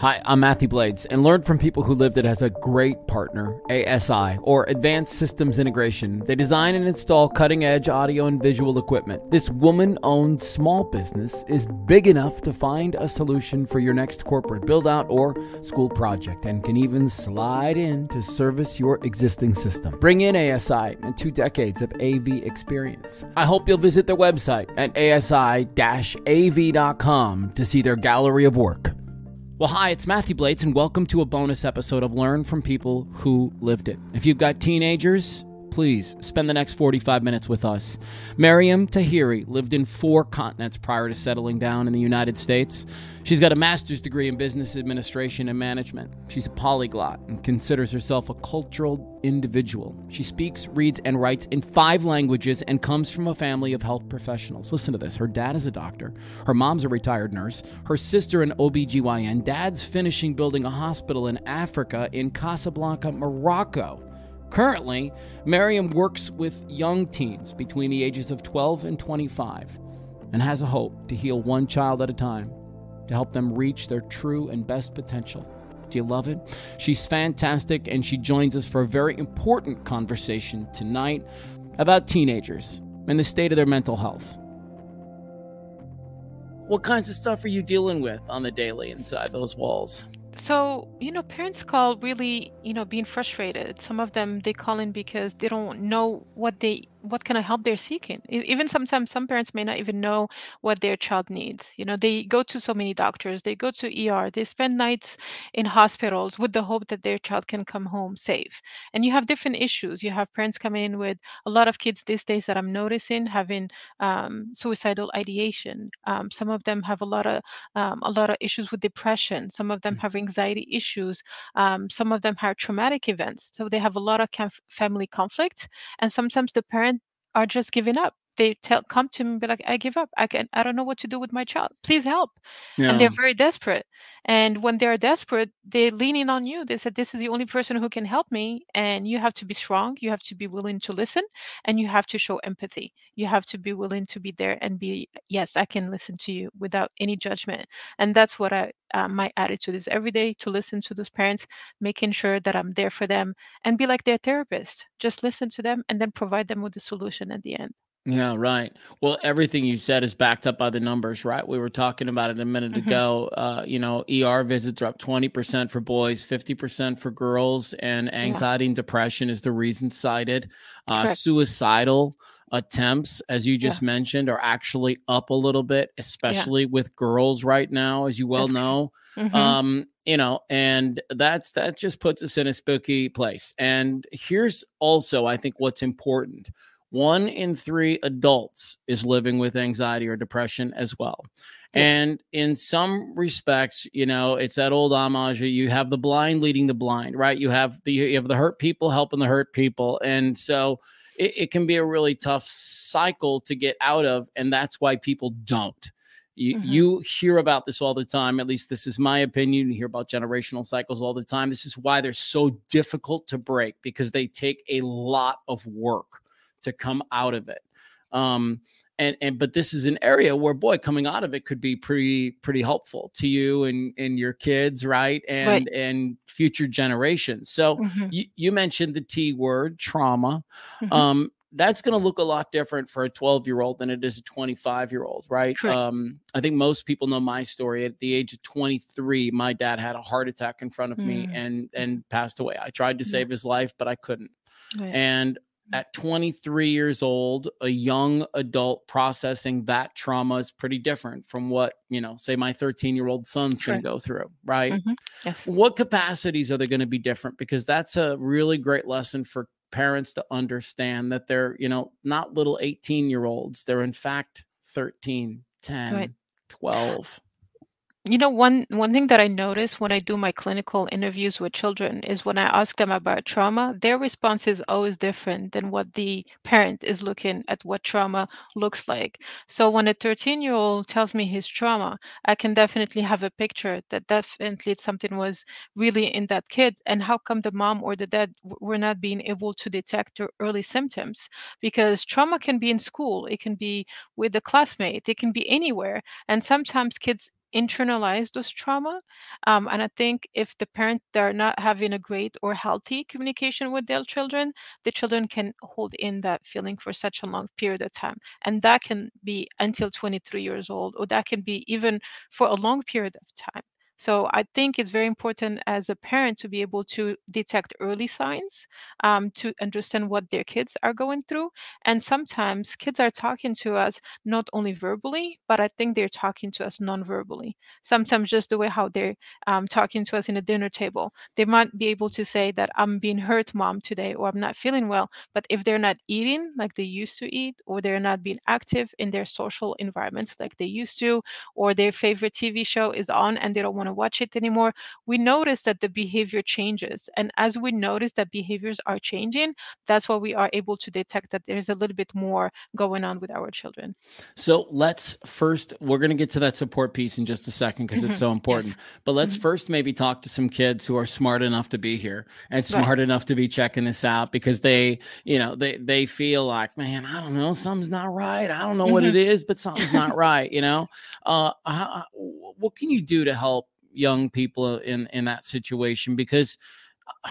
Hi, I'm Mathew Blades, and learn from people who lived it has a great partner, ASI, or Advanced Systems Integration. They design and install cutting edge audio and visual equipment. This woman owned small business is big enough to find a solution for your next corporate build out or school project and can even slide in to service your existing system. Bring in ASI and two decades of AV experience. I hope you'll visit their website at asi av.com to see their gallery of work. Well, hi, it's Mathew Blades, and welcome to a bonus episode of Learn from People Who Lived It. If you've got teenagers, please spend the next 45 minutes with us. Meryem Tahiri lived in four continents prior to settling down in the United States. She's got a master's degree in business administration and management. She's a polyglot and considers herself a cultural individual. She speaks, reads, and writes in five languages and comes from a family of health professionals. Listen to this. Her dad is a doctor, her mom's a retired nurse, her sister an OBGYN, dad's finishing building a hospital in Africa in Casablanca, Morocco. Currently, Meryem works with young teens between the ages of 12 and 25 and has a hope to heal one child at a time to help them reach their true and best potential. Do you love it? She's fantastic, and she joins us for a very important conversation tonight about teenagers and the state of their mental health. What kinds of stuff are you dealing with on the daily inside those walls? So, you know, parents call really, you know, being frustrated. Some of them they call in because they don't know what they what kind of help they're seeking. Even sometimes some parents may not even know what their child needs. You know, they go to so many doctors, they go to ER, they spend nights in hospitals with the hope that their child can come home safe. And you have different issues. You have parents coming in with a lot of kids these days that I'm noticing having um, suicidal ideation. Um, some of them have a lot of um, a lot of issues with depression. Some of them have anxiety issues. Um, some of them have traumatic events. So they have a lot of family conflict. And sometimes the parents are just giving up. They tell come to me and be like, I give up. I can I don't know what to do with my child. Please help. And they're very desperate. And when they're desperate, they're leaning on you. They said, This is the only person who can help me. And you have to be strong. You have to be willing to listen and you have to show empathy. You have to be willing to be there and be, yes, I can listen to you without any judgment. And that's what I uh, my attitude is every day to listen to those parents, making sure that I'm there for them and be like their therapist. Just listen to them and then provide them with the solution at the end. Yeah, right. Well, everything you said is backed up by the numbers, right? We were talking about it a minute Mhm. ago. Uh, you know, ER visits are up 20% for boys, 50% for girls, and anxiety and depression is the reason cited. Uh, suicidal attempts, as you just mentioned, are actually up a little bit, especially with girls right now, as you well That's know. Mhm. Um, you know, and that's that just puts us in a spooky place. And here's also, I think, what's important one in three adults is living with anxiety or depression as well. Yes. And in some respects, you know, it's that old homage. You have the blind leading the blind, right? You have the you have the hurt people helping the hurt people, and so it, it can be a really tough cycle to get out of, and that's why people don't. You, Mhm. you hear about this all the time. At least this is my opinion. You hear about generational cycles all the time. This is why they're so difficult to break because they take a lot of work to come out of it. Um, and and but this is an area where boy, coming out of it could be pretty pretty helpful to you and and your kids, right? And Right. and future generations. So Mhm. you, you mentioned the T word, trauma. Mhm. Um, that's going to look a lot different for a 12 year old than it is a 25 year old, right? Correct. Um, I think most people know my story. At the age of 23, my dad had a heart attack in front of me Mm. and and passed away. I tried to Yeah. save his life, but I couldn't. Right. And at 23 years old, a young adult processing that trauma is pretty different from what, you know, say my 13 year old son's going to go through, right? Mhm. Yes. What capacities are they going to be different? Because that's a really great lesson for parents to understand that they're, you know, not little 18 year olds. They're in fact 13, 10, Right. 12. You know, one one thing that I notice when I do my clinical interviews with children is when I ask them about trauma, their response is always different than what the parent is looking at what trauma looks like. So when a 13-year-old tells me his trauma, I can definitely have a picture that definitely something was really in that kid. And how come the mom or the dad were not being able to detect the early symptoms? Because trauma can be in school, it can be with a classmate, it can be anywhere. And sometimes kids internalize those trauma. Um, and I think if the parents are not having a great or healthy communication with their children, the children can hold in that feeling for such a long period of time. And that can be until 23 years old, or that can be even for a long period of time. So I think it's very important as a parent to be able to detect early signs, um, to understand what their kids are going through. And sometimes kids are talking to us not only verbally, but I think they're talking to us non-verbally. Sometimes just the way how they're um, talking to us in a dinner table. They might be able to say that I'm being hurt, mom, today, or I'm not feeling well. But if they're not eating like they used to eat, or they're not being active in their social environments like they used to, or their favorite TV show is on and they don't want to watch it anymore, we notice that the behavior changes. And as we notice that behaviors are changing, that's what we are able to detect that there's a little bit more going on with our children. So let's first, we're going to get to that support piece in just a second because mm-hmm. it's so important. Yes. But let's mm-hmm. first maybe talk to some kids who are smart enough to be here and smart right. enough to be checking this out because they, you know, they they feel like, man, I don't know, something's not right. I don't know mm-hmm. what it mm-hmm. but something's not right. You know, uh, how, what can you do to help young people in in that situation because uh,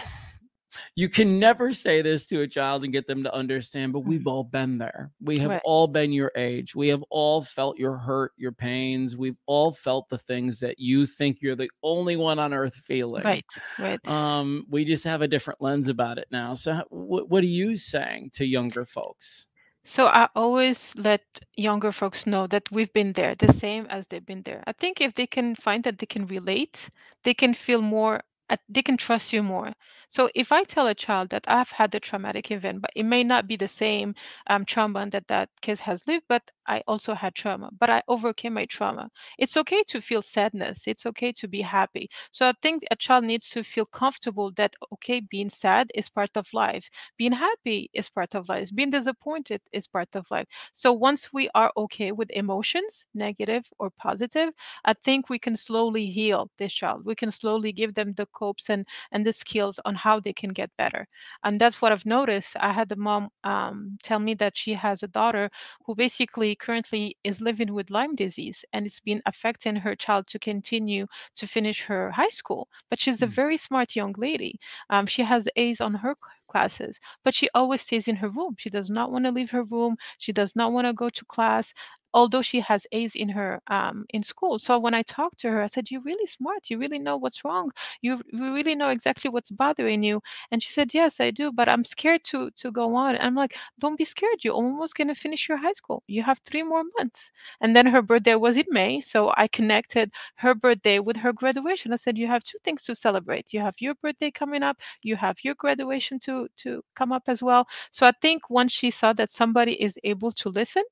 you can never say this to a child and get them to understand but we've mm-hmm. all been there. We have right. all been your age. We have all felt your hurt your pains. We've all felt the things that you think you're the only one on earth feeling. Right right. Um we just have a different lens about it now. So what, what are you saying to younger folks so I always let younger folks know that we've been there, the same as they've been there. I think if they can find that they can relate, they can feel more they can trust you more. So if I tell a child that I've had a traumatic event, but it may not be the same um, trauma that that kid has lived, but I also had trauma, but I overcame my trauma. It's okay to feel sadness. It's okay to be happy. So I think a child needs to feel comfortable that okay, being sad is part of life. Being happy is part of life. Being disappointed is part of life. So once we are okay with emotions, negative or positive, I think we can slowly heal this child. We can slowly give them the scopes and and the skills on how they can get better. And that's what i've noticed. I had the mom um, tell me that she has a daughter who basically currently is living with lyme disease and it's been affecting her child to continue to finish her high school. But she's a mm. very smart young lady. Um, she has a's on her classes but she always stays in her room. She does not want to leave her room. She does not want to go to class although she has A's in her um, in school. So when I talked to her, I said, "You're really smart. You really know what's wrong. You, really know exactly what's bothering you." And she said, "Yes, I do, but I'm scared to to go on." And I'm like, "Don't be scared. You're almost gonna finish your high school. You have three more months." And then her birthday was in May, so I connected her birthday with her graduation. I said, "You have two things to celebrate. You have your birthday coming up. You have your graduation to to come up as well." So I think once she saw that somebody is able to listen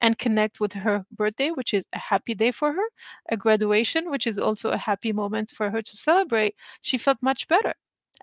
and connect her birthday, which is a happy day for her, a graduation, which is also a happy moment for her to celebrate, she felt much better.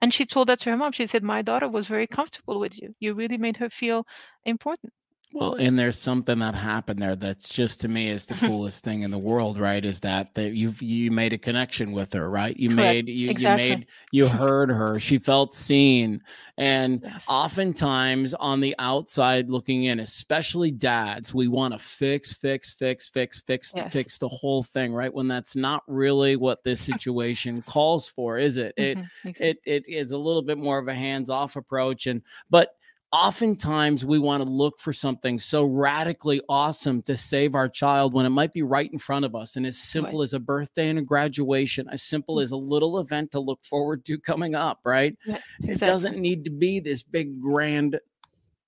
And she told that to her mom. She said, My daughter was very comfortable with you. You really made her feel important. Well, and there's something that happened there that's just to me is the coolest thing in the world, right? Is that that you you made a connection with her, right? You Correct. made you, exactly. you made you heard her. She felt seen. And yes. oftentimes on the outside looking in, especially dads, we want to fix, fix, fix, fix, fix, yes. fix the whole thing, right? When that's not really what this situation calls for, is it? Mm-hmm. It it it is a little bit more of a hands-off approach. And but oftentimes we want to look for something so radically awesome to save our child when it might be right in front of us and as simple right. as a birthday and a graduation as simple mm. as a little event to look forward to coming up right yeah, exactly. it doesn't need to be this big grand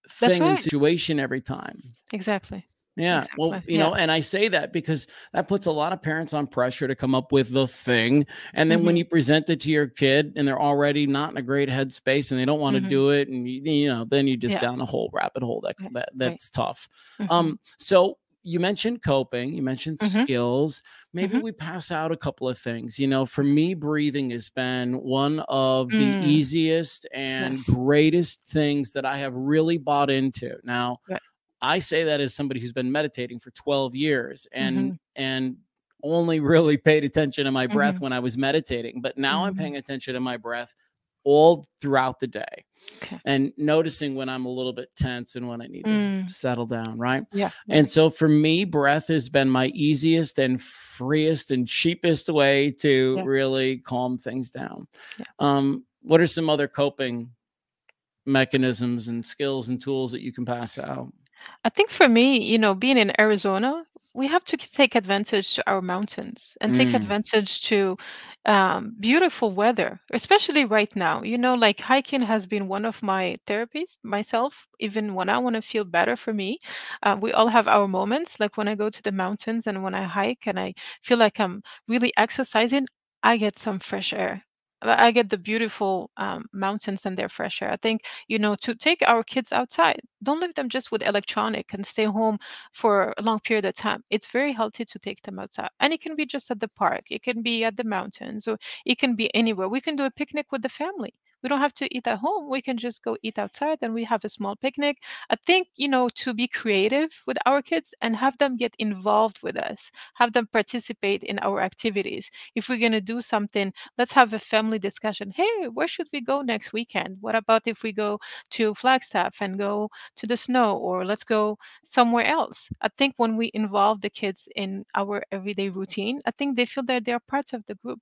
thing right. and situation every time exactly yeah. Exactly. Well, you yeah. know, and I say that because that puts a lot of parents on pressure to come up with the thing. And then mm-hmm. when you present it to your kid and they're already not in a great headspace and they don't want to mm-hmm. do it, and you, you, know, then you just yeah. down a whole rabbit hole that, that that's right. tough. Mm-hmm. Um, so you mentioned coping, you mentioned mm-hmm. skills. Maybe mm-hmm. we pass out a couple of things. You know, for me, breathing has been one of the mm. easiest and yes. greatest things that I have really bought into. Now, right. I say that as somebody who's been meditating for 12 years and mm-hmm. and only really paid attention to my breath mm-hmm. when I was meditating, but now mm-hmm. I'm paying attention to my breath all throughout the day Okay. and noticing when I'm a little bit tense and when I need Mm. to settle down, right? Yeah. And so for me, breath has been my easiest and freest and cheapest way to Yeah. really calm things down. Yeah. Um, what are some other coping mechanisms and skills and tools that you can pass out? I think for me, you know, being in Arizona, we have to take advantage to our mountains and take Mm, advantage to um, beautiful weather, especially right now. You know, like hiking has been one of my therapies myself, even when I want to feel better for me. Uh, we all have our moments, like when I go to the mountains and when I hike and I feel like I'm really exercising, I get some fresh air. I get the beautiful um, mountains and their fresh air. I think, you know, to take our kids outside, don't leave them just with electronic and stay home for a long period of time. It's very healthy to take them outside. And it can be just at the park, it can be at the mountains, or it can be anywhere. We can do a picnic with the family. We don't have to eat at home. We can just go eat outside and we have a small picnic. I think, you know, to be creative with our kids and have them get involved with us, have them participate in our activities. If we're going to do something, let's have a family discussion. Hey, where should we go next weekend? What about if we go to Flagstaff and go to the snow, or let's go somewhere else. I think when we involve the kids in our everyday routine, I think they feel that they're part of the group.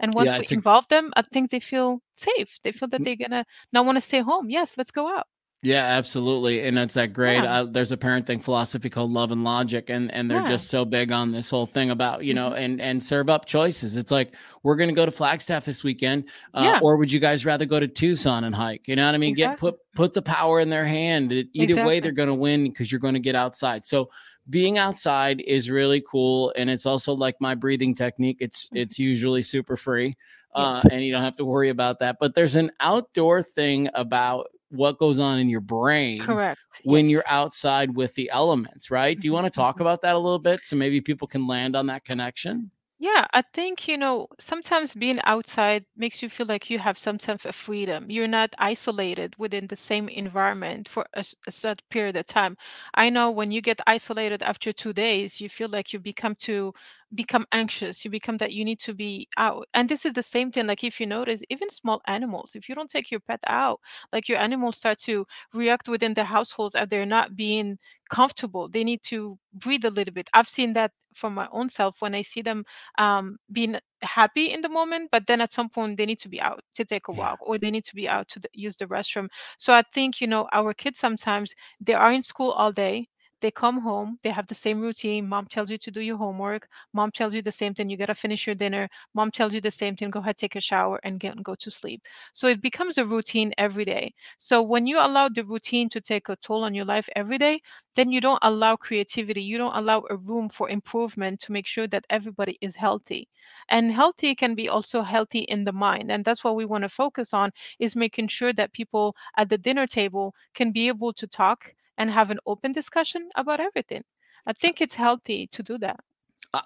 And once yeah, we it's a involve them, I think they feel safe. They feel that they're gonna not want to stay home. Yes, let's go out. Yeah, absolutely. And it's that great. Yeah. Uh, there's a parenting philosophy called Love and Logic, and and they're Yeah. just so big on this whole thing about you know Mhm. and and serve up choices. It's like we're going to go to Flagstaff this weekend, uh, Yeah. or would you guys rather go to Tucson and hike? You know what I mean? Get put put the power in their hand. It- Either way, they're going to win because you're going to get outside. So being outside is really cool, and it's also like my breathing technique. It's Mhm. it's usually super free, uh, Yes. and you don't have to worry about that. But there's an outdoor thing about what goes on in your brain Correct. when Yes. you're outside with the elements, right? Do you want to talk mhm. about that a little bit so maybe people can land on that connection? Yeah, I think, you know, sometimes being outside makes you feel like you have some sense of freedom. You're not isolated within the same environment for a, certain period of time. I know when you get isolated after two days, you feel like you become too become anxious. You become that you need to be out. And this is the same thing, like if you notice, even small animals, if you don't take your pet out, like your animals start to react within the households and they're not being comfortable. They need to breathe a little bit. I've seen that from my own self when I see them um, being happy in the moment, but then at some point they need to be out to take a Yeah. walk or they need to be out to the, use the restroom. So I think, you know, our kids sometimes they are in school all day. They come home, they have the same routine. Mom tells you to do your homework. Mom tells you the same thing. You got to finish your dinner. Mom tells you the same thing. Go ahead, take a shower and get and go to sleep. So it becomes a routine every day. So when you allow the routine to take a toll on your life every day, then you don't allow creativity. You don't allow a room for improvement to make sure that everybody is healthy and healthy can be also healthy in the mind and that's what we want to focus on is making sure that people at the dinner table can be able to talk and have an open discussion about everything i think it's healthy to do that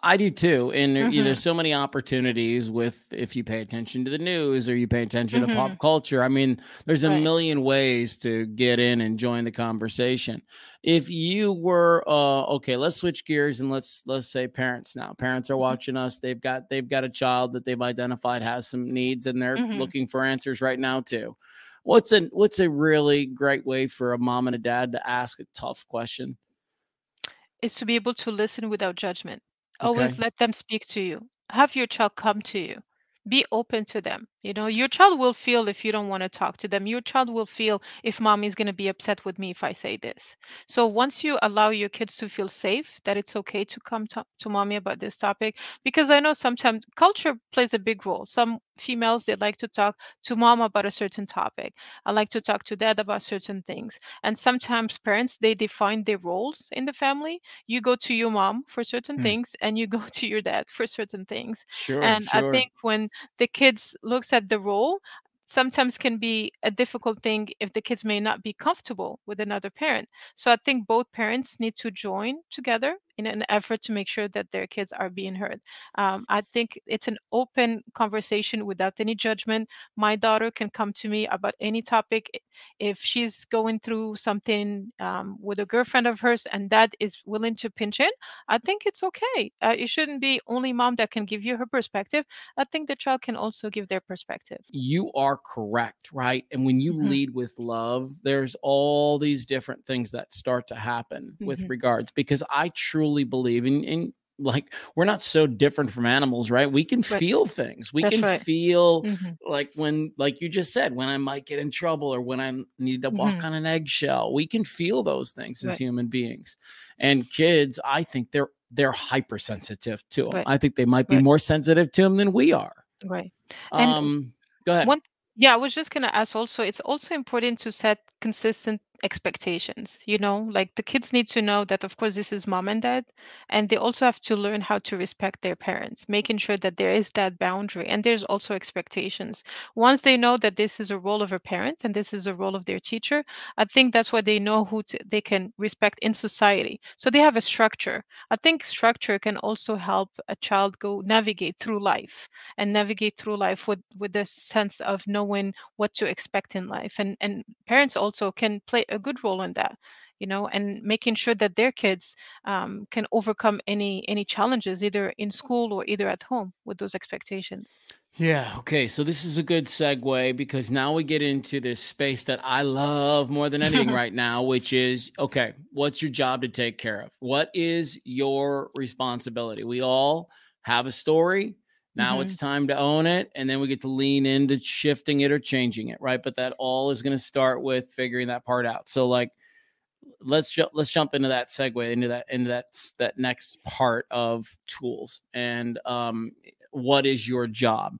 I- do too. And there, Mhm. there's so many opportunities with if you pay attention to the news or you pay attention to Mhm. pop culture. I mean, there's a Right. million ways to get in and join the conversation. If you were uh okay, let's switch gears and let's let's say parents now. Parents are Mhm. watching us. They've got they've got a child that they've identified has some needs and they're Mhm. looking for answers right now too. What's a what's a really great way for a mom and a dad to ask a tough question? is to be able to listen without judgment. Okay. Always let them speak to you. Have your child come to you. Be open to them. You know, your child will feel if you don't want to talk to them. Your child will feel if mommy is going to be upset with me if I say this. So once you allow your kids to feel safe, that it's okay to come to, to mommy about this topic, because I know sometimes culture plays a big role. Some females, they like to talk to mom about a certain topic. I like to talk to dad about certain things. And sometimes parents, they define their roles in the family you go to your mom for certain Hmm. things and you go to your dad for certain things Sure, and i think when the kids looks at the role sometimes can be a difficult thing if the kids may not be comfortable with another parent. So i think both parents need to join together in an effort to make sure that their kids are being heard. Um, I think it's an open conversation without any judgment. My daughter can come to me about any topic. If she's going through something um, with a girlfriend of hers and dad is willing to pinch in, I think it's okay. Uh, it shouldn't be only mom that can give you her perspective. I think the child can also give their perspective. You are correct, right? And when you mm-hmm. lead with love, there's all these different things that start to happen mm-hmm. with regards because I truly believe in, in like we're not so different from animals right we can right. feel things we That's can right. feel mm-hmm. like when like you just said when i might get in trouble or when i need to walk mm-hmm. on an eggshell we can feel those things as right. human beings and kids i think they're they're hypersensitive to them i think they might be more sensitive to them than we are right and um go ahead one yeah i was just going to ask also it's also important to set consistent expectations you know? Like the kids need to know that of course this is mom and dad and they also have to learn how to respect their parents making sure that there is that boundary and there's also expectations. Once they know that this is a role of a parent and this is a role of their teacher i think that's what they know who to, they can respect in society. So they have a structure. I think structure can also help a child go navigate through life and navigate through life with with the sense of knowing what to expect in life and and parents also can play a good role in that you know and making sure that their kids um, can overcome any any challenges either in school or either at home with those expectations. Yeah okay so this is a good segue because now we get into this space that i love more than anything right now which is okay what's your job to take care of? What is your responsibility? We all have a story now mm-hmm. it's time to own it, and then we get to lean into shifting it or changing it, right? But that all is going to start with figuring that part out. So, like, let's ju- let's jump into that segue into that into that that next part of tools and um, what is your job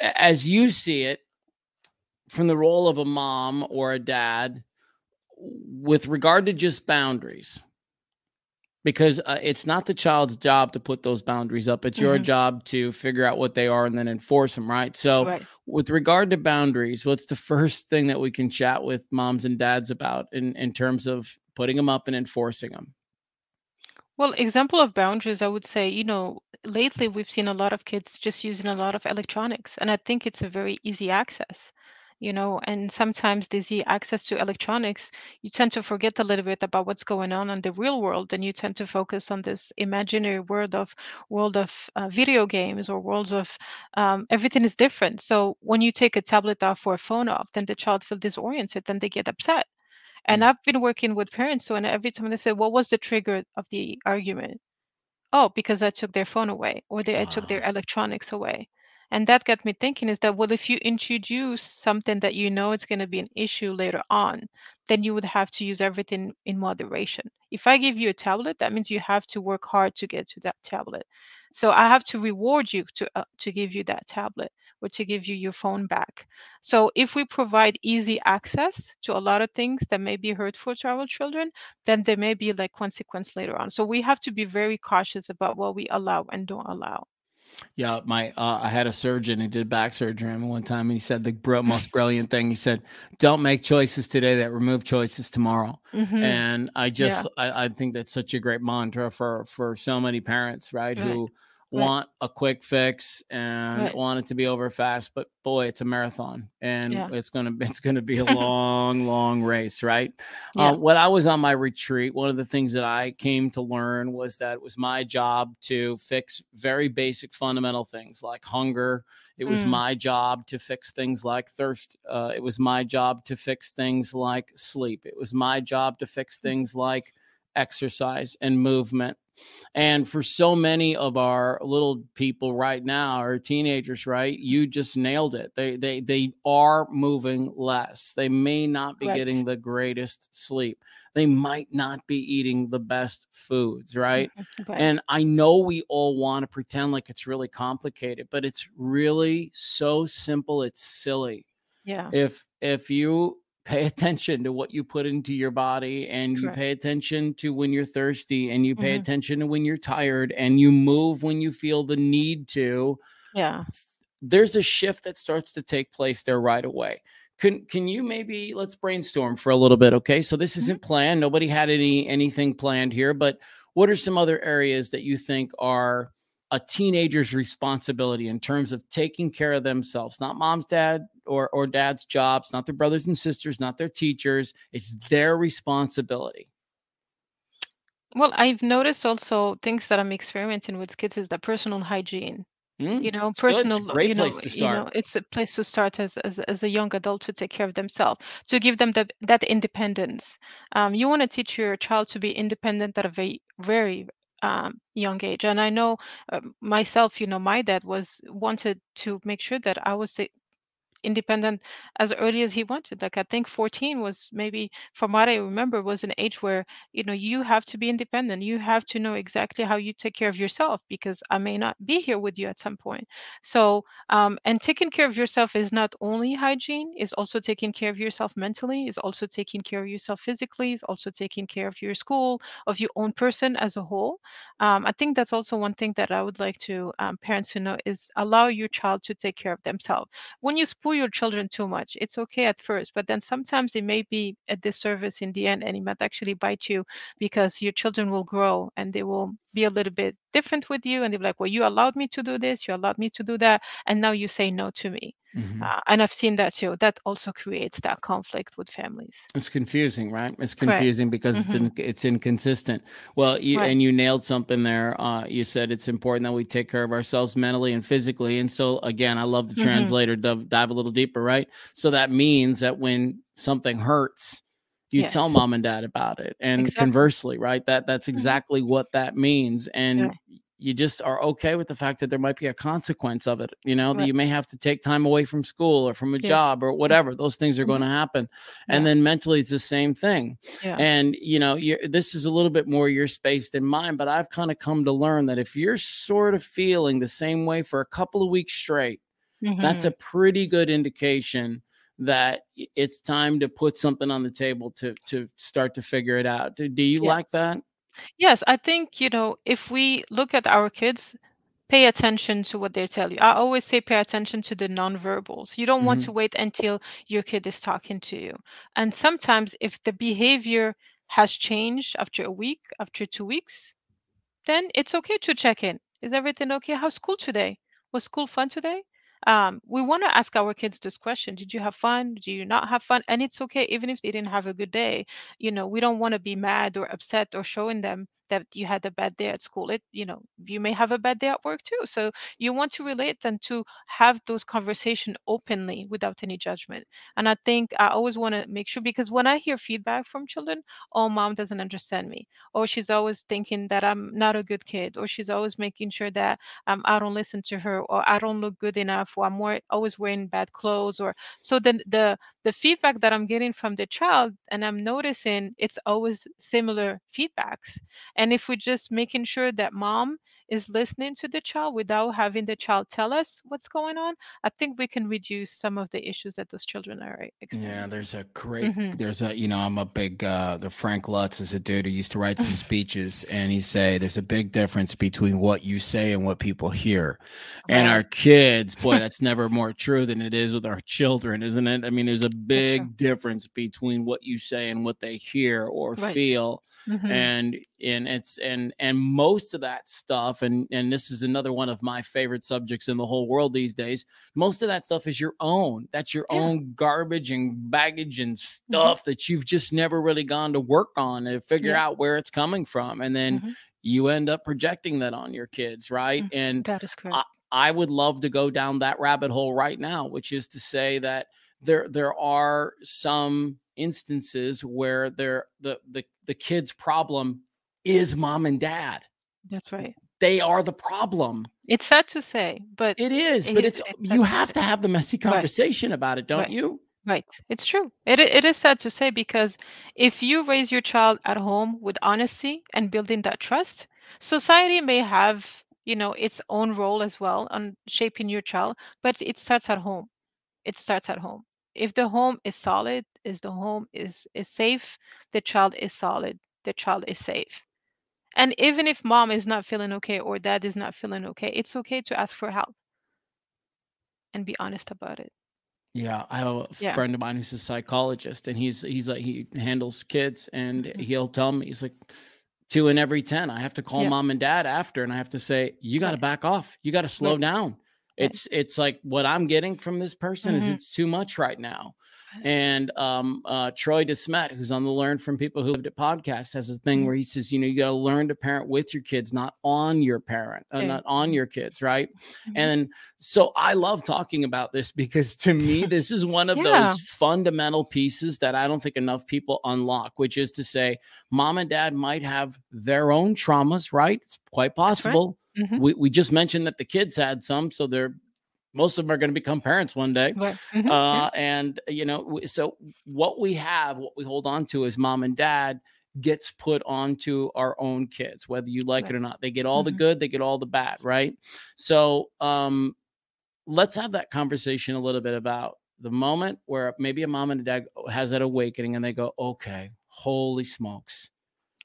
as you see it from the role of a mom or a dad with regard to just boundaries because uh, it's not the child's job to put those boundaries up. It's mm-hmm. your job to figure out what they are and then enforce them, right? So, right. with regard to boundaries, what's the first thing that we can chat with moms and dads about in, in terms of putting them up and enforcing them? Well, example of boundaries, I would say, you know, lately we've seen a lot of kids just using a lot of electronics, and I think it's a very easy access you know and sometimes they see access to electronics you tend to forget a little bit about what's going on in the real world and you tend to focus on this imaginary world of world of uh, video games or worlds of um, everything is different. So when you take a tablet off or a phone off then the child feels disoriented then they get upset. And mm. i've been working with parents so and every time they say what was the trigger of the argument? Oh because i took their phone away or they, i took their electronics away and that got me thinking is that, well, if you introduce something that you know it's going to be an issue later on, then you would have to use everything in moderation. If I give you a tablet, that means you have to work hard to get to that tablet. So I have to reward you to uh, to give you that tablet or to give you your phone back. So if we provide easy access to a lot of things that may be hurtful to our children, then there may be like consequence later on. So we have to be very cautious about what we allow and don't allow. Yeah, my uh, I had a surgeon who did back surgery and one time. And he said the br- most brilliant thing. He said, "Don't make choices today that remove choices tomorrow." Mm-hmm. And I just yeah. I, I, think that's such a great mantra for for so many parents, right? right. Who want a quick fix and right. want it to be over fast but boy it's a marathon and yeah. it's gonna it's gonna be a long long race right yeah. uh, when i was on my retreat one of the things that i came to learn was that it was my job to fix very basic fundamental things like hunger it was mm. my job to fix things like thirst uh, it was my job to fix things like sleep it was my job to fix mm. things like exercise and movement and for so many of our little people right now, our teenagers, right, you just nailed it. They they they are moving less. They may not be right. getting the greatest sleep. They might not be eating the best foods, right? Mm-hmm. And I know we all want to pretend like it's really complicated, but it's really so simple. It's silly. Yeah. If if you pay attention to what you put into your body and Correct. you pay attention to when you're thirsty and you pay mm-hmm. attention to when you're tired and you move when you feel the need to yeah there's a shift that starts to take place there right away can can you maybe let's brainstorm for a little bit okay so this mm-hmm. isn't planned nobody had any anything planned here but what are some other areas that you think are a teenager's responsibility in terms of taking care of themselves not mom's dad or or dad's jobs not their brothers and sisters not their teachers it's their responsibility well i've noticed also things that i'm experimenting with kids is the personal hygiene Mm, you know it's good. It's a personal great you know place to you know start. it's a place to start as as, as a young adult to take care of themselves to give them the, that independence um, you want to teach your child to be independent at a very very um, young age and i know uh, myself you know my dad was wanted to make sure that i was independent as early as he wanted. Like I think 14 was maybe from what I remember was an age where, you know, you have to be independent. You have to know exactly how you take care of yourself because I may not be here with you at some point. So, um, and taking care of yourself is not only hygiene, is also taking care of yourself mentally, is also taking care of yourself physically, is also taking care of your school, of your own person as a whole. Um, I think that's also one thing that I would like to um, parents to know is allow your child to take care of themselves when you spoil your children too much, it's okay at first, but then sometimes it may be a disservice in the end and it might actually bite you because your children will grow and they will be a little bit different with you and they're like, well, you allowed me to do this, you allowed me to do that, and now you say no to me. Mhm. Uh, and I've seen that too. That also creates that conflict with families. It's confusing, right? It's Correct. confusing because it's hmm in, it's inconsistent. Well, you Right. and you nailed something there. Uh, you said it's important that we take care of ourselves mentally and physically. And so, again, I love the hmm translator dive, dive a little deeper, right? So that means that when something hurts, you tell mom and dad about it, and Exactly. conversely, right? That that's hmm exactly what that means, and Yeah. you just are okay with the fact that there might be a consequence of it. You know that you may have to take time away from school or from a Yeah. job or whatever. Those things are hmm going to happen and Yeah. then mentally it's the same thing and you know this is a little bit more your space than mine but i've kind of come to learn that if you're sort of feeling the same way for a couple of weeks straight that's hmm a pretty good indication that it's time to put something on the table to to start to figure it out do, do you Yeah. like that Yes, I think, you know, if we look at our kids, pay attention to what they tell you. I always say pay attention to the nonverbals. You don't want hmm to wait until your kid is talking to you. And sometimes if the behavior has changed after a week, after two weeks, then it's okay to check in. Is everything okay? How's school today? Was school fun today? Um, we want to ask our kids this question. Did you have fun? Did you not have fun? And it's okay, even if they didn't have a good day. You know, we don't want to be mad or upset or showing them that you had a bad day at school. It, you know, you may have a bad day at work too. So you want to relate and to have those conversation openly without any judgment. And I think I always want to make sure because when I hear feedback from children, oh, mom doesn't understand me or she's always thinking that I'm not a good kid, or she's always making sure that um, I don't listen to her, or I don't look good enough, or I'm more, always wearing bad clothes, or so then the the feedback that I'm getting from the child, and I'm noticing it's always similar feedbacks. And if we're just making sure that mom is listening to the child without having the child tell us what's going on, I think we can reduce some of the issues that those children are experiencing. Yeah, there's a great hmm there's a you know I'm a big uh the Frank Luntz is a dude who used to write some speeches and he say there's a big difference between what you say and what people hear. And our kids, boy, that's never more true than it is with our children, isn't it? I mean, there's a big difference between what you say and what they hear or Right. feel hmm and and it's and and most of that stuff and and this is another one of my favorite subjects in the whole world these days most of that stuff is your own that's your Yeah. own garbage and baggage and hmm stuff that you've just never really gone to work on and figure Yeah. out where it's coming from and then hmm you end up projecting that on your kids right Mm, and That is I, correct. I would love to go down that rabbit hole right now which is to say that there there are some instances where there the the the kid's problem is mom and dad That's right. they are the problem It's sad to say, but it is it but is, it's it's you have say. to have the messy Right, conversation about it don't right, you right. It's true. It, it is sad to say because if you raise your child at home with honesty and building that trust, society may have, you know, its own role as well on shaping your child, but it starts at home. It starts at home. If the home is solid, is the home is is safe, the child is solid, the child is safe. And even if mom is not feeling okay or dad is not feeling okay, it's okay to ask for help and be honest about it. yeah i have a Yeah. friend of mine who's a psychologist and he's he's like he handles kids and Mhm. he'll tell me he's like two in every 10. I have to call Yeah. mom and dad after and I have to say, you got to back off. You got to slow Right. down. It's it's like what I'm getting from this person is Mhm. it's too much right now. And um, uh, Troy DeSmet, who's on the Learn from People Who Lived It podcast, has a thing Mhm. where he says, you know, you got to learn to parent with your kids, not on your parent, uh, not on your kids, right? Mhm. And so I love talking about this because to me, this is one of Yeah. those fundamental pieces that I don't think enough people unlock, which is to say, mom and dad might have their own traumas, right? It's quite possible. Mhm. We, we just mentioned that the kids had some, so they're most of them are going to become parents one day. Right. Mhm. Yeah. Uh, and you know, so what we have, what we hold on to is mom and dad gets put onto our own kids, whether you like it or not. They get all the Mhm. good, they get all the bad, right? So um, let's have that conversation a little bit about the moment where maybe a mom and a dad has that awakening and they go, okay, holy smokes.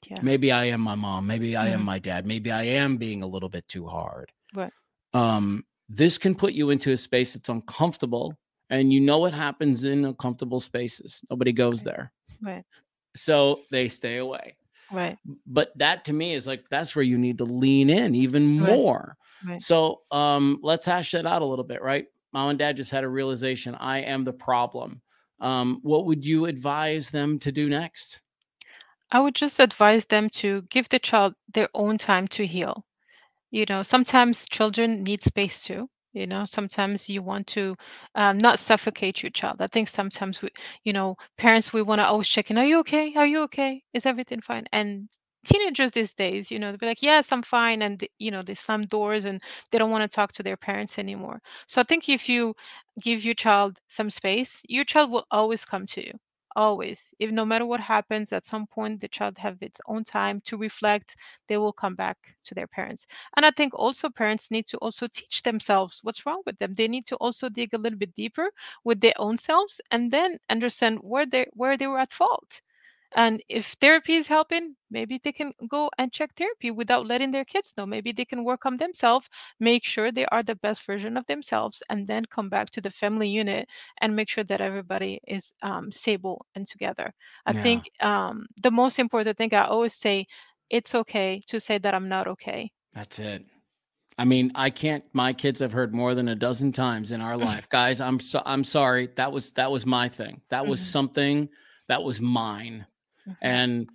Yeah. Maybe I am my mom. Maybe I am Mhm. my dad. Maybe I am being a little bit too hard. Right. Um, this can put you into a space that's uncomfortable, and you know what happens in uncomfortable spaces. Nobody goes Right. there, Right. so they stay away. Right. But that to me is like that's where you need to lean in even Right. more. Right. So um, let's hash that out a little bit, right? Mom and dad just had a realization: I am the problem. Um, what would you advise them to do next? I would just advise them to give the child their own time to heal. You know, sometimes children need space too. You know, sometimes you want to um, not suffocate your child. I think sometimes we, you know, parents, we want to always check in. Are you okay? Are you okay? Is everything fine? And teenagers these days, you know, they'll be like, yes, I'm fine. And, you know, they slam doors and they don't want to talk to their parents anymore. So I think if you give your child some space, your child will always come to you. Always. If no matter what happens, at some point the child have its own time to reflect, they will come back to their parents. And I think also parents need to also teach themselves what's wrong with them. They need to also dig a little bit deeper with their own selves and then understand where they where they were at fault. And if therapy is helping, maybe they can go and check therapy without letting their kids know. Maybe they can work on themselves, make sure they are the best version of themselves, and then come back to the family unit and make sure that everybody is um, stable and together. I Yeah. think um, the most important thing I always say, it's okay to say that I'm not okay. That's it. I mean, I can't. My kids have heard more than a dozen times in our life, guys. I'm so I'm sorry. That was that was my thing. That was Mhm. something that was mine. And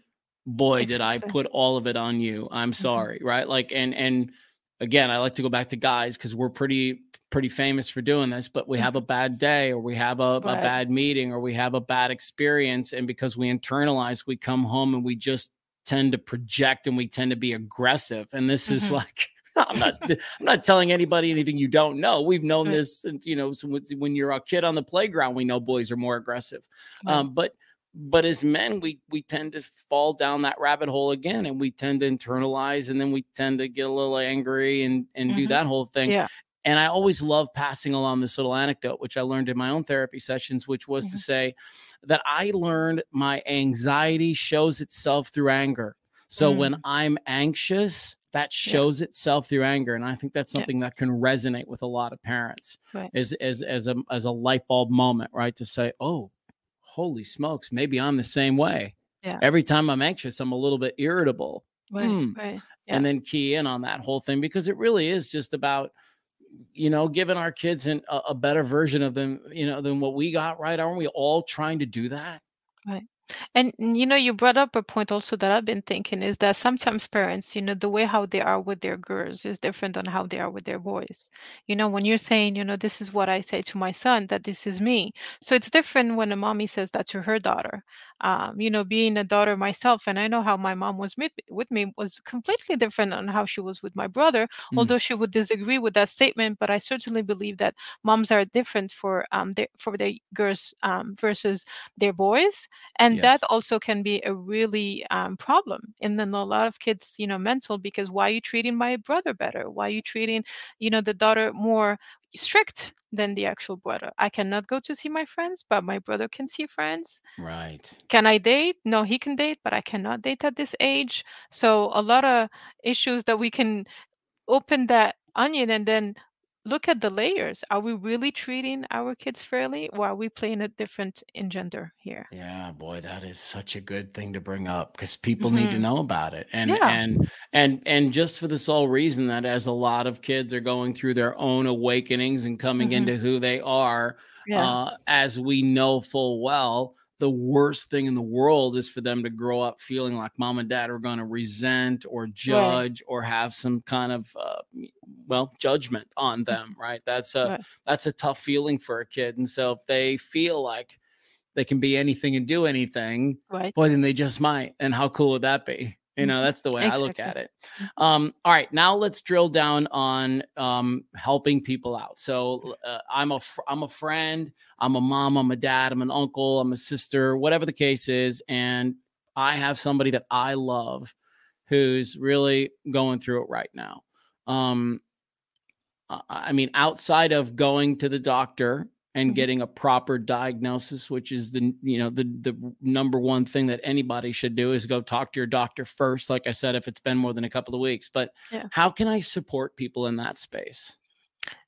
boy, did I put all of it on you. I'm sorry, right? Like, and and again, I like to go back to guys because we're pretty pretty famous for doing this. But we have a bad day, or we have a, a bad meeting, or we have a bad experience, and because we internalize, we come home and we just tend to project and we tend to be aggressive. And this is Mhm. like. I'm not. I'm not telling anybody anything you don't know. We've known Right. this, and you know, when when you're a kid on the playground, we know boys are more aggressive. Right. Um, but but as men, we we tend to fall down that rabbit hole again, and we tend to internalize, and then we tend to get a little angry and and do Mhm. that whole thing. Yeah. And I always love passing along this little anecdote, which I learned in my own therapy sessions, which was to Mhm. say that I learned my anxiety shows itself through anger. So when Mm. I'm anxious, that shows itself through anger, and I think that's Yeah. something that can resonate with a lot of parents Right. as as as a as a light bulb moment, right? To say, "Oh, holy smokes, maybe I'm the same way." Yeah. Every time I'm anxious, I'm a little bit irritable, Right. Hmm. Right. Yeah. and then key in on that whole thing because it really is just about you know giving our kids an, a, a better version of them, you know, than what we got. Right? Aren't we all trying to do that? And you know, you brought up a point also that I've been thinking is that sometimes parents, you know, the way how they are with their girls is different than how they are with their boys. You know, when you're saying, you know, this is what I say to my son, that this is me. So it's different when a mommy says that to her daughter. Um, you know, being a daughter myself, and I know how my mom was with, with me was completely different on how she was with my brother, Mm. although she would disagree with that statement. But I certainly believe that moms are different for um their, for their girls um, versus their boys and that also can be a really um, problem and then a lot of kids you know mental because why are you treating my brother better why are you treating you know the daughter more strict than the actual brother. I cannot go to see my friends but my brother can see friends. Right. can i date? No he can date but i cannot date at this age. So a lot of issues that we can open that onion and then look at the layers. Are we really treating our kids fairly, or are we playing a different in gender here? Yeah, boy, that is such a good thing to bring up because people need to hmm know about it. And Yeah. and and and just for the sole reason that as a lot of kids are going through their own awakenings and coming hmm into who they are, Yeah. uh, as we know full well, the worst thing in the world is for them to grow up feeling like mom and dad are going to resent or Right. judge or have some kind of uh, well judgment on Mm, them. Right? That's a Right. that's a tough feeling for a kid. And so if they feel like they can be anything and do anything, Right. boy, then they just might. And how cool would that be? You know, hmm that's the way I look at it. Um, all right, now let's drill down on um, helping people out. So uh, I'm a fr- I'm a friend, I'm a mom, I'm a dad, I'm an uncle, I'm a sister, whatever the case is, and I have somebody that I love who's really going through it right now. Um, I mean, outside of going to the doctor and hmm getting a proper diagnosis, which is the you know the the number one thing that anybody should do is go talk to your doctor first. Like I said, if it's been more than a couple of weeks, but Yeah. how can I support people in that space?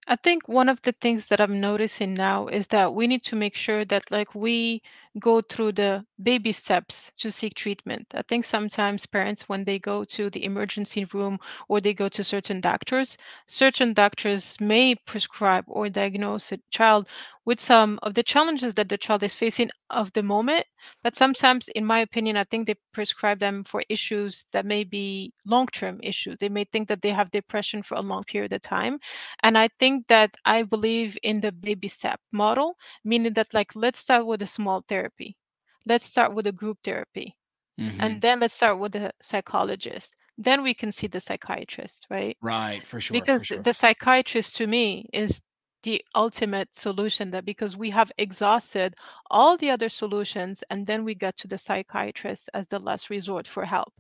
I think one of the things that I'm noticing now is that we need to make sure that like we go through the baby steps to seek treatment. I think sometimes parents when they go to the emergency room or they go to certain doctors, certain doctors may prescribe or diagnose a child with some of the challenges that the child is facing of the moment, but sometimes in my opinion I think they prescribe them for issues that may be long-term issues. They may think that they have depression for a long period of time and I think that I believe in the baby step model, meaning that, like, let's start with a small therapy. Let's start with a group therapy. hmm And then let's start with the psychologist. Then we can see the psychiatrist, right? Right, for sure, Because for the, sure. the psychiatrist to me is the ultimate solution that because we have exhausted all the other solutions and then we get to the psychiatrist as the last resort for help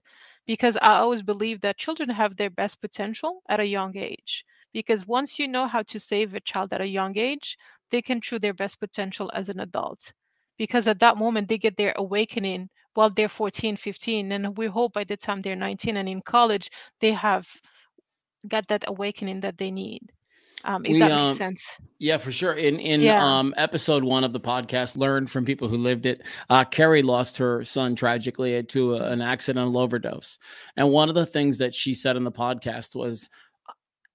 because i always believe that children have their best potential at a young age because once you know how to save a child at a young age they can true their best potential as an adult because at that moment they get their awakening while they're 14 15 and we hope by the time they're 19 and in college they have got that awakening that they need um, if We that makes um sense. yeah, for sure. In in Yeah. um episode one of the podcast, learn from people who lived it. Uh, Carrie lost her son tragically to a, an accidental overdose, and one of the things that she said in the podcast was,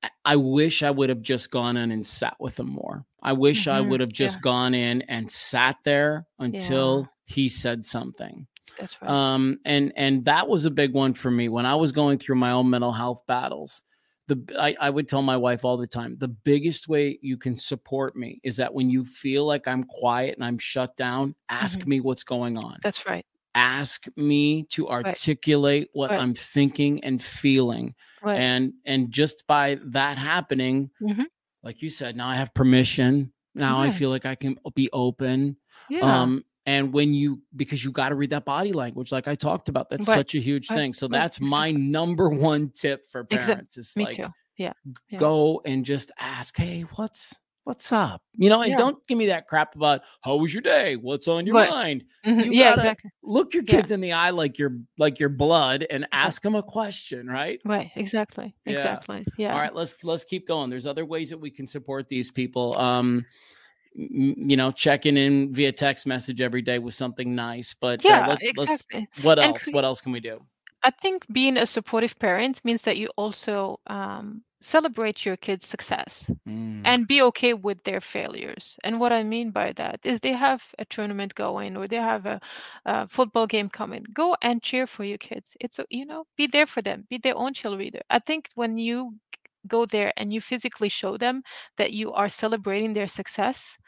"I- "I wish I would have just gone in and sat with him more. I wish I hmm would have Yeah, just gone in and sat there yeah, until he said something." that's right. um and and that was a big one for me when i was going through my own mental health battles the I, I would tell my wife all the time the biggest way you can support me is that when you feel like i'm quiet and i'm shut down ask hmm me what's going on That's right. Ask me to articulate what i'm thinking and feeling and and just by that happening hmm like you said now i have permission now i feel like i can be open Yeah. um and when you because you got to read that body language like i talked about that's such a huge thing so that's my number one tip for Exactly. parents is Me like too. Yeah. Yeah. go and just ask hey what's what's up you know and Yeah. don't give me that crap about how was your day what's on your mind hmm you Yeah. Exactly. look your Yeah. kids in the eye like your like your blood and ask them a question right Right. Exactly. yeah Exactly. Yeah. All right, let's let's keep going there's other ways that we can support these people um you know checking in via text message every day with something nice but uh, Yeah. let's let's Exactly. what else what else can we do I think being a supportive parent means that you also um, celebrate your kids' success Mm, and be okay with their failures. And what I mean by that is they have a tournament going or they have a, a football game coming. Go and cheer for your kids. It's you know, be there for them. Be their own cheerleader. I think when you go there and you physically show them that you are celebrating their success,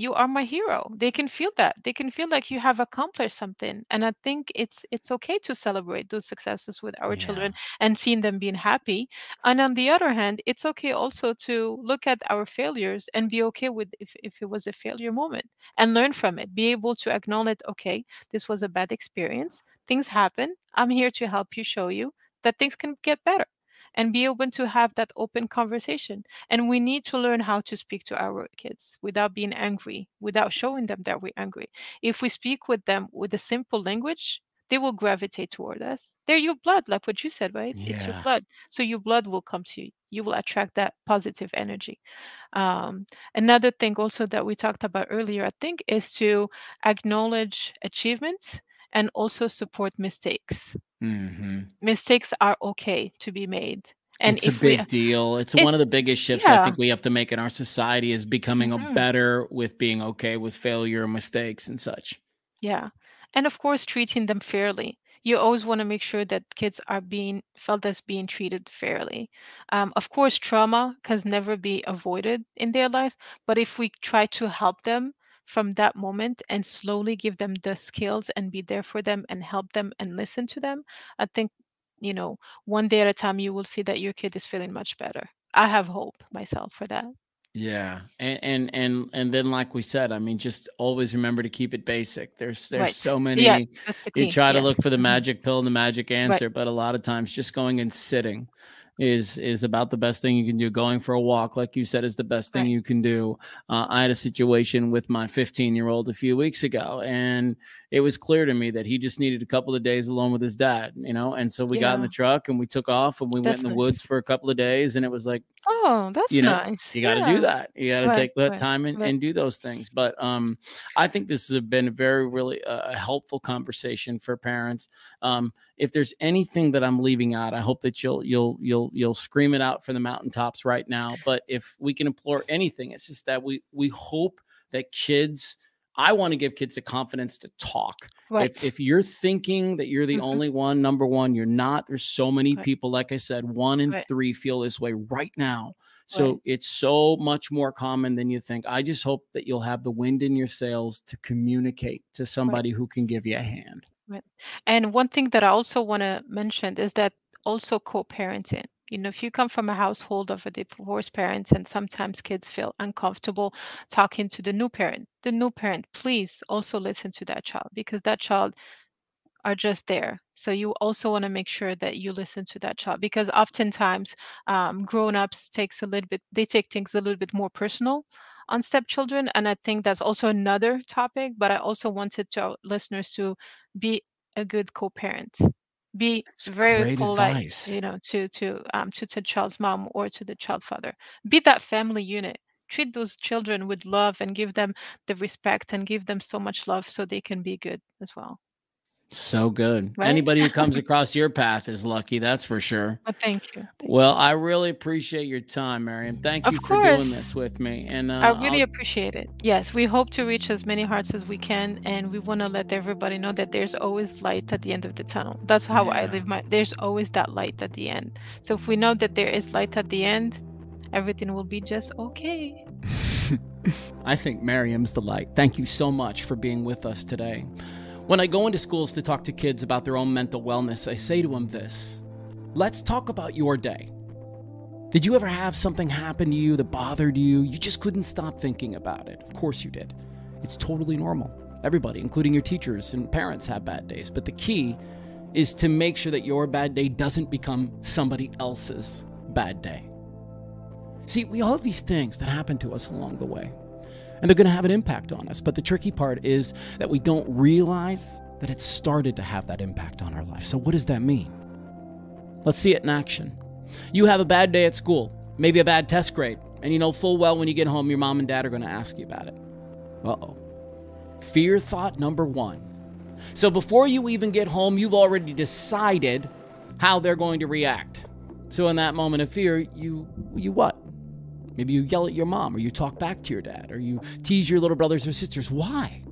you are my hero. They can feel that. They can feel like you have accomplished something and i think it's it's okay to celebrate those successes with our yeah. children and seeing them being happy. And on the other hand it's okay also to look at our failures and be okay with if, if it was a failure moment and learn from it. Be able to acknowledge okay this was a bad experience. Things happen i'm here to help you show you that things can get better and be open to have that open conversation and we need to learn how to speak to our kids without being angry, without showing them that we're angry. If we speak with them with a simple language, they will gravitate toward us. They're your blood, like what you said, right? It's your blood. So your blood will come to you. You will attract that positive energy. Um, another thing also that we talked about earlier, I think, is to acknowledge achievements and also support mistakes. Hmm Mistakes are okay to be made. And It's a if we big deal. It's it one of the biggest shifts I think we have to make in our society is becoming a Mhm. better with being okay with failure and mistakes and such. Yeah. And of course, treating them fairly. You always want to make sure that kids are being felt as being treated fairly. Um, of course, trauma can never be avoided in their life, but if we try to help them from that moment and slowly give them the skills and be there for them and help them and listen to them, I think, you know, one day at a time, you will see that your kid is feeling much better. I have hope myself for that. Yeah. And and and and then like we said, I mean, just always remember to keep it basic. There's there's Right. so Yeah, many that's the you try to Yes. look for the Mhm. magic pill and the magic Right. answer, but a lot of times just going and sitting is is about the best thing you can do. Going for a walk, like you said, is the best thing Right. you can do. Uh, I had a situation with my 15 year old a few weeks ago, and it was clear to me that he just needed a couple of days alone with his dad, you know. And so we got in the truck and we took off and we went in the nice. woods for a couple of days, and it was like Oh, that's you know nice. you got to Yeah. do that you got to Right, take that right, time and, right. and do those things but um i think this has been a very really uh, a helpful conversation for parents um if there's anything that i'm leaving out i hope that you'll you'll you'll you'll scream it out for the mountaintops right now but if we can implore anything it's just that we we hope that kids I want to give kids the confidence to talk. Right. If, if you're thinking that you're the Mhm. only one, number one, you're not. There's so many Right. people, like I said, one in Right. three feel this way right now. So it's so much more common than you think. I just hope that you'll have the wind in your sails to communicate to somebody who can give you a hand. Right. And one thing that I also want to mention is that also co-parenting. You know, if you come from a household of a divorced parents and sometimes kids feel uncomfortable talking to the new parent, the new parent, please also listen to that child because that child are just there. So you also want to make sure that you listen to that child because oftentimes um, grown-ups takes a little bit, they take things a little bit more personal on stepchildren. And I think that's also another topic, but I also wanted to listeners to be a good co-parent. Be That's very polite, advice. you know, to to um to the child's mom or to the child father. Be that family unit. Treat those children with love and give them the respect and give them so much love so they can be good as well. So good. Right? Anybody who comes across your path is lucky, that's for sure. Well, thank you. Thank Well, I really appreciate your time, Meryem. Thank Of you for doing this with me. And uh, I really I'll- appreciate it. Yes, we hope to reach as many hearts as we can, and we want to let everybody know that there's always light at the end of the tunnel. That's how I live my. There's always that light at the end. So if we know that there is light at the end, everything will be just okay. I think Meryem's the light. Thank you so much for being with us today. When I go into schools to talk to kids about their own mental wellness, I say to them this let's talk about your day. Did you ever have something happen to you that bothered you? You just couldn't stop thinking about it. Of course you did. It's totally normal. Everybody, including your teachers and parents, have bad days. But the key is to make sure that your bad day doesn't become somebody else's bad day. See, we all have these things that happen to us along the way, and they're going to have an impact on us. But the tricky part is that we don't realize that it started to have that impact on our life. So, what does that mean? Let's see it in action. You have a bad day at school, maybe a bad test grade, and you know full well when you get home, your mom and dad are going to ask you about it. Uh oh. Fear thought number one. So, before you even get home, you've already decided how they're going to react. So, in that moment of fear, you, you what? Maybe you yell at your mom, or you talk back to your dad, or you tease your little brothers or sisters. Why?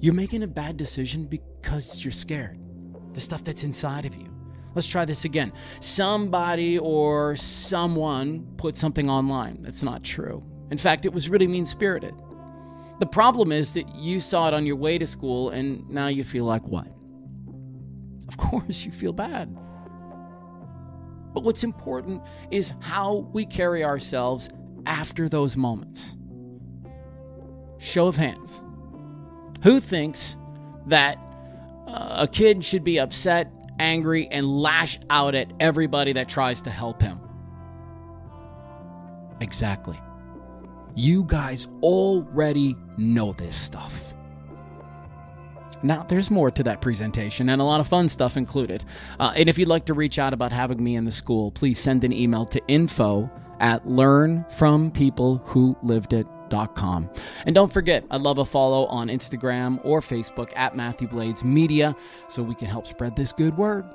You're making a bad decision because you're scared. The stuff that's inside of you. Let's try this again. Somebody or someone put something online that's not true. In fact, it was really mean spirited. The problem is that you saw it on your way to school and now you feel like what? Of course, you feel bad. But what's important is how we carry ourselves after those moments. Show of hands. Who thinks that uh, a kid should be upset, angry, and lash out at everybody that tries to help him? Exactly. You guys already know this stuff. Now, there's more to that presentation and a lot of fun stuff included. Uh, and if you'd like to reach out about having me in the school, please send an email to info at learnfrompeoplewholiveit.com. And don't forget, I love a follow on Instagram or Facebook at Mathew Blades Media so we can help spread this good word.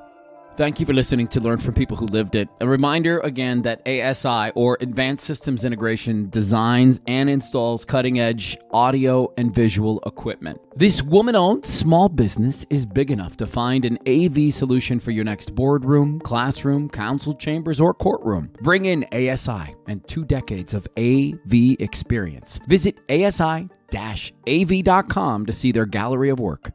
Thank you for listening to Learn from People Who Lived It. A reminder again that ASI or Advanced Systems Integration designs and installs cutting edge audio and visual equipment. This woman owned small business is big enough to find an AV solution for your next boardroom, classroom, council chambers, or courtroom. Bring in ASI and two decades of AV experience. Visit ASI av.com to see their gallery of work.